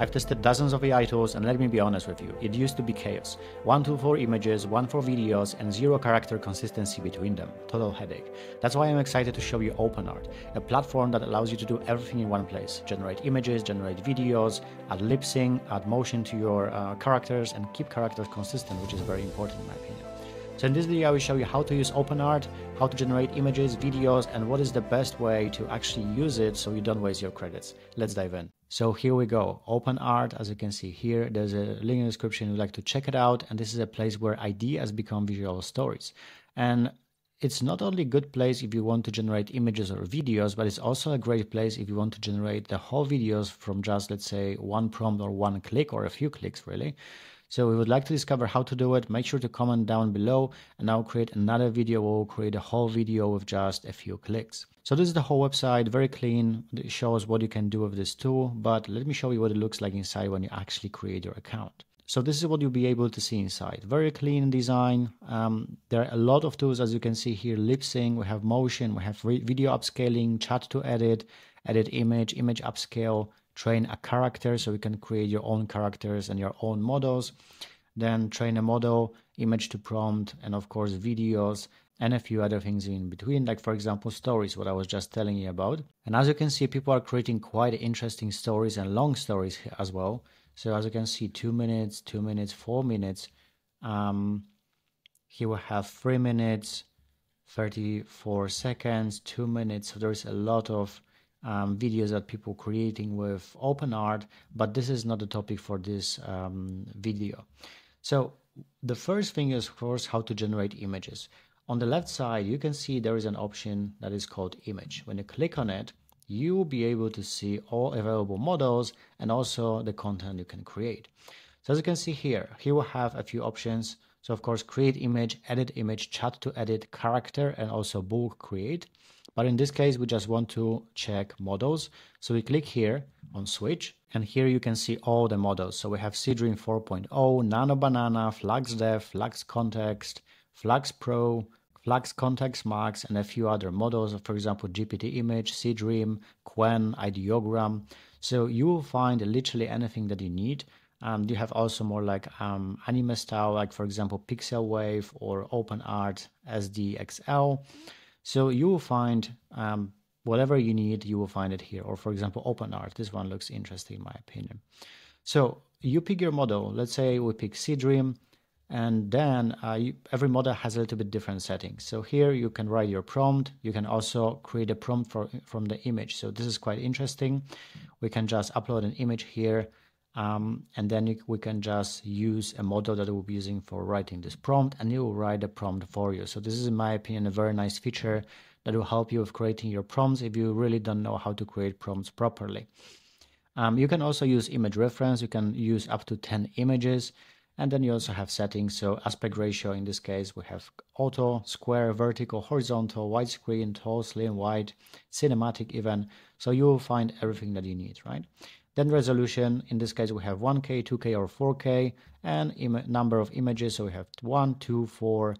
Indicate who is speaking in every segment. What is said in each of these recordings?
Speaker 1: I've tested dozens of AI tools and let me be honest with you, it used to be chaos. One tool for images, one for videos, and zero character consistency between them. Total headache. That's why I'm excited to show you OpenArt, a platform that allows you to do everything in one place. Generate images, generate videos, add lip sync, add motion to your uh, characters, and keep characters consistent, which is very important in my opinion. So in this video I will show you how to use OpenArt, how to generate images, videos, and what is the best way to actually use it so you don't waste your credits. Let's dive in. So here we go, OpenArt, as you can see here, there's a link in the description, you'd like to check it out, and this is a place where ideas become visual stories. And it's not only a good place if you want to generate images or videos, but it's also a great place if you want to generate the whole videos from just, let's say, one prompt or one click or a few clicks, really. So we would like to discover how to do it. Make sure to comment down below and I'll create another video. We'll create a whole video with just a few clicks. So this is the whole website, very clean. It shows what you can do with this tool, but let me show you what it looks like inside when you actually create your account. So this is what you'll be able to see inside. Very clean design. Um, there are a lot of tools, as you can see here, lip sync, we have motion, we have video upscaling, chat to edit, edit image, image upscale, train a character so you can create your own characters and your own models. Then train a model image to prompt and of course videos and a few other things in between like for example stories what i was just telling you about. And as you can see people are creating quite interesting stories and long stories as well. So as you can see two minutes two minutes four minutes um here we have three minutes 34 seconds two minutes. So there's a lot of um, videos that people creating with OpenArt, but this is not the topic for this um, video. So the first thing is, of course, how to generate images. On the left side, you can see there is an option that is called image. When you click on it, you will be able to see all available models and also the content you can create. So as you can see here, here we have a few options. So of course, create image, edit image, chat to edit, character, and also bulk create. But in this case, we just want to check models. So we click here on switch and here you can see all the models. So we have Seedream 4.0, Nano Banana, Flux Dev, Flux Kontext, Flux Pro, Flux Kontext Max, and a few other models. For example, GPT Image, Seedream, Qwen, Ideogram. So you will find literally anything that you need. Um, you have also more like um, anime style, like for example, Pixel Wave or OpenArt SDXL. So you will find um, whatever you need, you will find it here. Or for example, OpenArt. This one looks interesting in my opinion. So you pick your model. Let's say we pick Seedream and then uh, you, every model has a little bit different settings. So here you can write your prompt. You can also create a prompt for, from the image. So this is quite interesting. We can just upload an image here um, and then we can just use a model that we'll be using for writing this prompt and it will write the prompt for you. So this is in my opinion a very nice feature that will help you with creating your prompts if you really don't know how to create prompts properly. Um, you can also use image reference. You can use up to 10 images. And then you also have settings. So aspect ratio, in this case, we have auto, square, vertical, horizontal, widescreen, tall, slim, wide, cinematic even. So you will find everything that you need, right? Then resolution, in this case, we have 1K, 2K, or 4K, and number of images. So we have 1, 2, 4.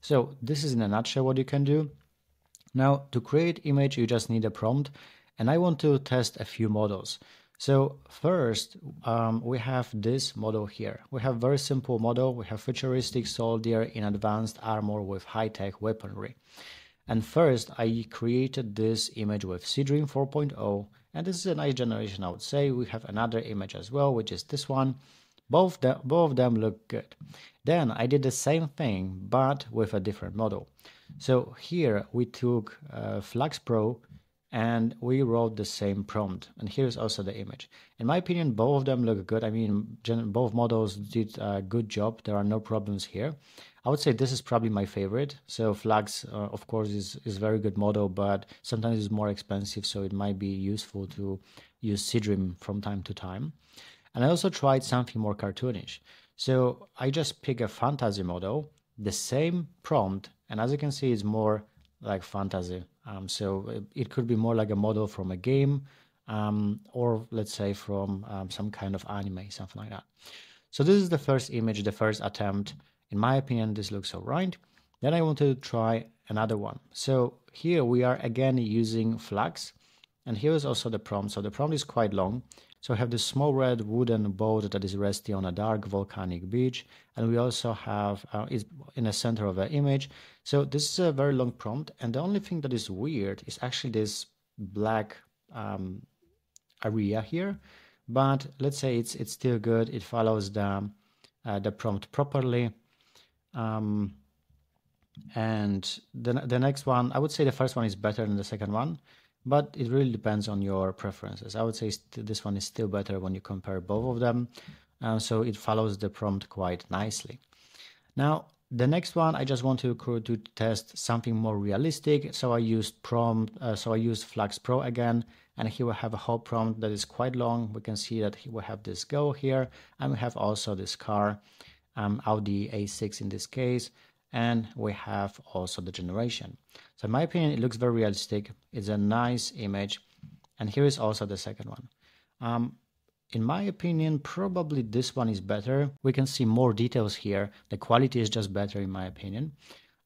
Speaker 1: So this is in a nutshell what you can do. Now, to create image, you just need a prompt. And I want to test a few models. So first, um, we have this model here. We have very simple model. We have futuristic soldier in advanced armor with high-tech weaponry. And first, I created this image with Seedream 4.0 and this is a nice generation I would say. We have another image as well which is this one. Both the, both of them look good. Then I did the same thing but with a different model. So here we took uh, Flux Pro and we wrote the same prompt. And here's also the image. In my opinion both of them look good. I mean both models did a good job. There are no problems here I would say this is probably my favorite. So Flux, uh, of course, is is very good model, but sometimes it's more expensive, so it might be useful to use Seedream from time to time. And I also tried something more cartoonish. So I just pick a fantasy model, the same prompt, and as you can see, it's more like fantasy. Um, so it, it, could be more like a model from a game, um, or let's say from um, some kind of anime, something like that. So this is the first image, the first attempt. In my opinion, this looks alright. Then I want to try another one. So here we are again using Flux. And here is also the prompt. So the prompt is quite long. So we have this small red wooden boat that is resting on a dark volcanic beach. And we also have, uh, is in the center of the image. So this is a very long prompt. And the only thing that is weird is actually this black um, area here. But let's say it's, it's still good. It follows the, uh, the prompt properly. Um, and the, the next one, I would say the first one is better than the second one but it really depends on your preferences. I would say this one is still better when you compare both of them. Uh, so it follows the prompt quite nicely. Now, the next one, I just want to, to test something more realistic. So I used prompt, uh, so I used Flux Pro again, and here we have a whole prompt that is quite long. We can see that we have this go here, and we have also this car, um, Audi A6 in this case, and we have also the generation. So in my opinion, it looks very realistic. It's a nice image. And here is also the second one. Um, in my opinion, probably this one is better. We can see more details here. The quality is just better in my opinion.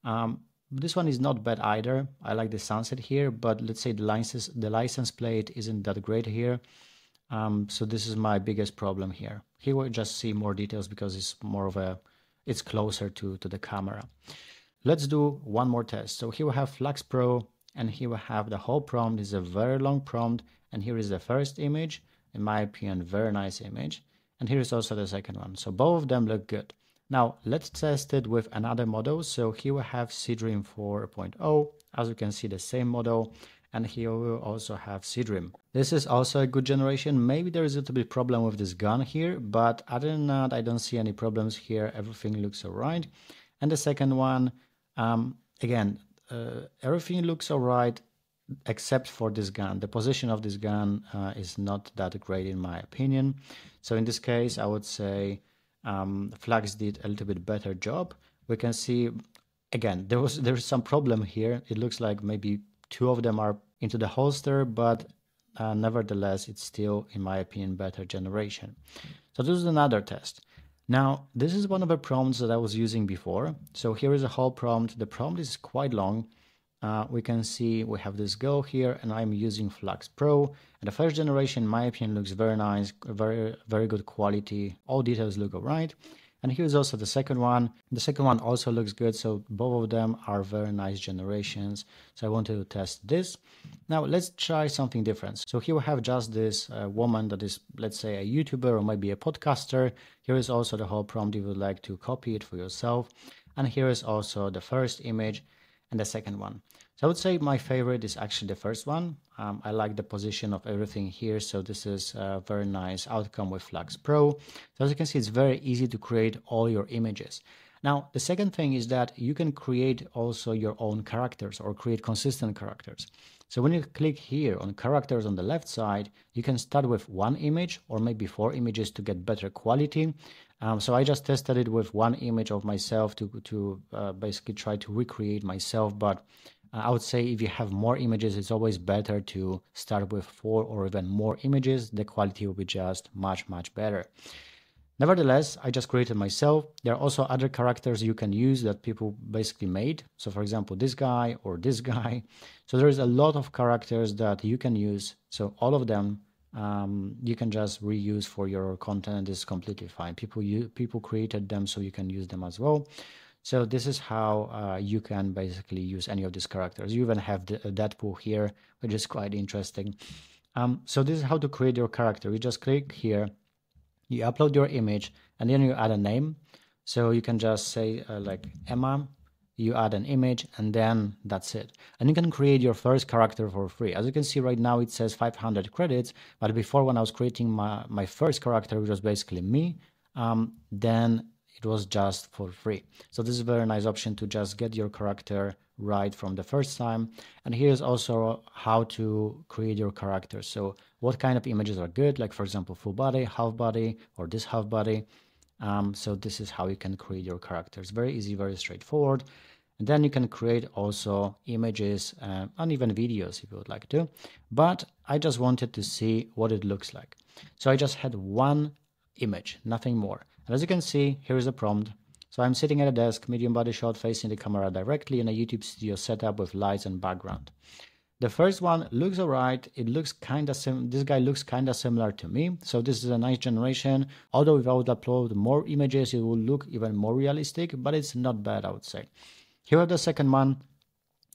Speaker 1: Um, this one is not bad either. I like the sunset here, but let's say the license, the license plate isn't that great here. Um, so this is my biggest problem here. Here we just see more details because it's more of a, it's closer to, to the camera. Let's do one more test. So here we have Flux Pro and here we have the whole prompt. is a very long prompt and here is the first image. In my opinion, very nice image. And here is also the second one. So both of them look good. Now let's test it with another model. So here we have Seedream 4.0. As you can see, the same model. And here we also have Seedream. This is also a good generation. Maybe there is a little bit problem with this gun here, but other than that, I don't see any problems here. Everything looks all right. And the second one, um, again, uh, everything looks all right except for this gun. The position of this gun uh, is not that great in my opinion. So in this case, I would say um, Flux did a little bit better job. We can see, again, there was there's some problem here. It looks like maybe two of them are into the holster, but uh, nevertheless, it's still, in my opinion, better generation. So this is another test. Now, this is one of the prompts that I was using before. So here is a whole prompt. The prompt is quite long. Uh, we can see we have this go here and I'm using Flux Pro. And the first generation, in my opinion, looks very nice, very, very good quality. All details look all right. And here's also the second one. The second one also looks good. So both of them are very nice generations. So I wanted to test this. Now let's try something different. So here we have just this uh, woman that is, let's say a YouTuber or maybe a podcaster. Here is also the whole prompt if you would like to copy it for yourself. And here is also the first image and the second one. So I would say my favorite is actually the first one. Um, I like the position of everything here. So this is a very nice outcome with Flux Pro. So as you can see, it's very easy to create all your images. Now, the second thing is that you can create also your own characters or create consistent characters. So when you click here on characters on the left side, you can start with one image or maybe four images to get better quality. Um, so I just tested it with one image of myself to, to uh, basically try to recreate myself, but uh, I would say if you have more images, it's always better to start with four or even more images. The quality will be just much, much better. Nevertheless, I just created myself. There are also other characters you can use that people basically made. So for example, this guy or this guy. So there is a lot of characters that you can use. So all of them um, you can just reuse for your content. It's completely fine. People you people created them so you can use them as well. So this is how uh, you can basically use any of these characters. You even have the, uh, Deadpool here, which is quite interesting. Um, so this is how to create your character. You just click here, you upload your image, and then you add a name. So you can just say uh, like Emma, you add an image, and then that's it. And you can create your first character for free. As you can see right now, it says 500 credits. But before, when I was creating my, my first character, which was basically me, um, then it was just for free. So this is a very nice option to just get your character right from the first time. And here's also how to create your character. So what kind of images are good, like for example, full body, half body, or this half body. Um, so this is how you can create your characters. Very easy, very straightforward. And then you can create also images uh, and even videos if you would like to. But I just wanted to see what it looks like. So I just had one image, nothing more. And as you can see, here is a prompt. So I'm sitting at a desk, medium body shot facing the camera directly in a YouTube studio setup with lights and background. The first one looks alright. It looks kind of sim. This guy looks kind of similar to me. So this is a nice generation. Although if I would upload more images, it would look even more realistic, but it's not bad, I would say. Here the second one.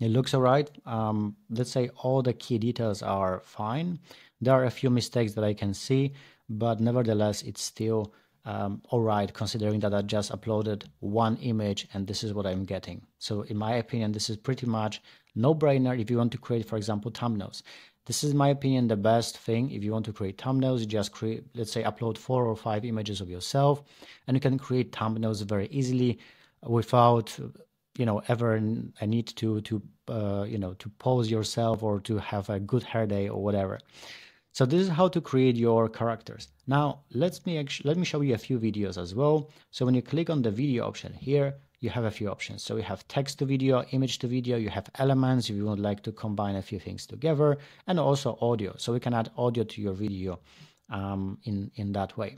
Speaker 1: It looks alright. Um, let's say all the key details are fine. There are a few mistakes that I can see, but nevertheless, it's still um, alright considering that I just uploaded one image and this is what I'm getting. So in my opinion, this is pretty much no-brainer if you want to create, for example, thumbnails. This is, my opinion, the best thing. If you want to create thumbnails, you just create, let's say, upload four or five images of yourself, and you can create thumbnails very easily without, you know, ever a need to to uh, you know to pose yourself or to have a good hair day or whatever. So this is how to create your characters. Now let's me actually, let me show you a few videos as well. So when you click on the video option here, you have a few options. So you have text to video, image to video, you have elements if you would like to combine a few things together, and also audio. So we can add audio to your video um, in, in that way.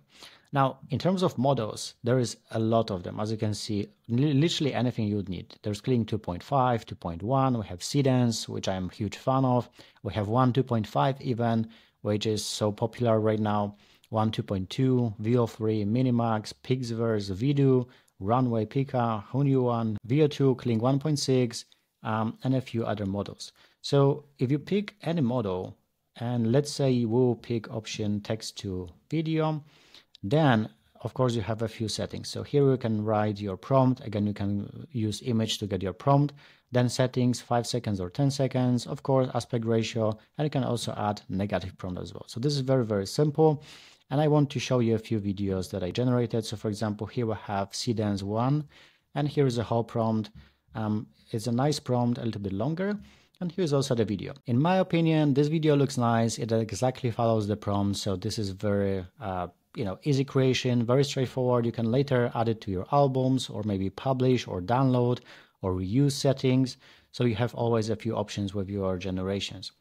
Speaker 1: Now, in terms of models, there is a lot of them. As you can see, literally anything you would need. There's Kling 2.5, 2.1, we have Seedance, which I am a huge fan of. We have Wan 2.5 even, which is so popular right now. Wan 2.2, Veo3, Minimax, Pixverse, Vidu, Runway Pika, Hunyuan, Veo2, Kling 1.6, um, and a few other models. So if you pick any model, and let's say we'll pick option text to video, then of course you have a few settings. So here you can write your prompt. Again, you can use image to get your prompt. Then settings, 5 seconds or 10 seconds. Of course, aspect ratio. And you can also add negative prompt as well. So this is very, very simple and I want to show you a few videos that I generated. So for example, here we have Seedance 1 and here is a whole prompt. Um, it's a nice prompt, a little bit longer. And here's also the video. In my opinion, this video looks nice. It exactly follows the prompt. So this is very, uh, you know, easy creation, very straightforward. You can later add it to your albums or maybe publish or download or reuse settings. So you have always a few options with your generations.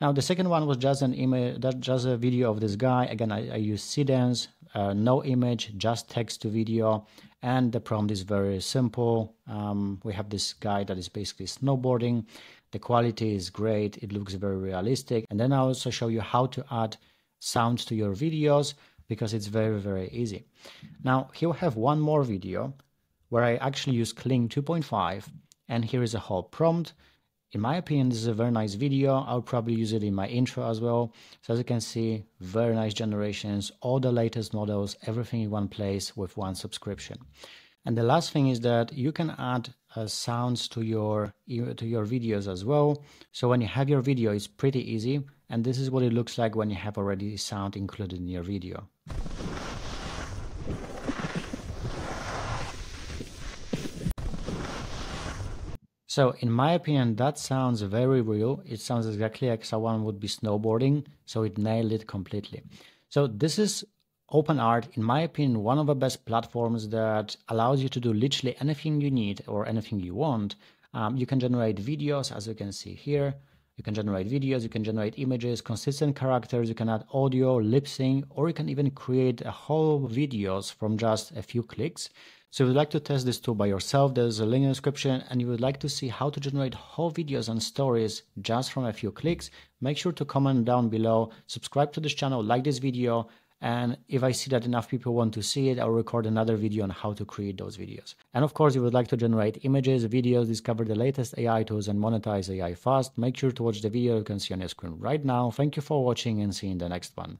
Speaker 1: Now the second one was just an image, just a video of this guy. Again, I, I use Seedance, uh, no image, just text to video, and the prompt is very simple. Um, we have this guy that is basically snowboarding. The quality is great. It looks very realistic. And then I also show you how to add sounds to your videos because it's very, very easy. Now here we have one more video where I actually use Kling 2.5 and here is a whole prompt. In my opinion, this is a very nice video. I'll probably use it in my intro as well. So as you can see, very nice generations, all the latest models, everything in one place with one subscription. And the last thing is that you can add uh, sounds to your to your videos as well. So when you have your video, it's pretty easy. And this is what it looks like when you have already sound included in your video. So in my opinion, that sounds very real. It sounds exactly like someone would be snowboarding. So it nailed it completely. So this is OpenArt, in my opinion, one of the best platforms that allows you to do literally anything you need or anything you want. Um, you can generate videos, as you can see here. You can generate videos, you can generate images, consistent characters, you can add audio, lip sync, or you can even create a whole videos from just a few clicks. So if you'd like to test this tool by yourself, there's a link in the description and you would like to see how to generate whole videos and stories just from a few clicks, make sure to comment down below, subscribe to this channel, like this video, and if I see that enough people want to see it, I'll record another video on how to create those videos. And of course, if you would like to generate images, videos, discover the latest AI tools and monetize AI fast, make sure to watch the video you can see on your screen right now. Thank you for watching and see you in the next one.